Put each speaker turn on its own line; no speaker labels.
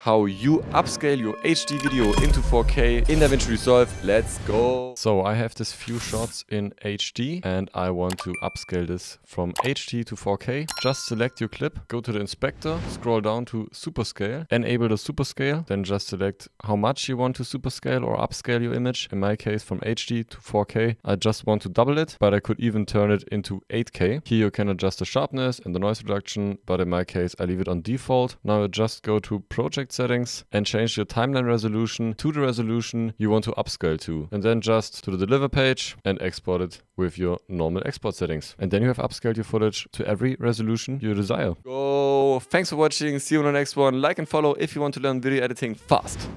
how you upscale your HD video into 4K in DaVinci Resolve. Let's go. So I have this few shots in HD and I want to upscale this from HD to 4K. Just select your clip, go to the inspector, scroll down to superscale, enable the superscale, then just select how much you want to superscale or upscale your image. In my case from HD to 4K, I just want to double it, but I could even turn it into 8K. Here you can adjust the sharpness and the noise reduction, but in my case I leave it on default. Now I just go to project settings and change your timeline resolution to the resolution you want to upscale to. And then just to the deliver page and export it with your normal export settings. And then you have upscaled your footage to every resolution you desire. Go! Thanks for watching. See you on the next one. Like and follow if you want to learn video editing fast.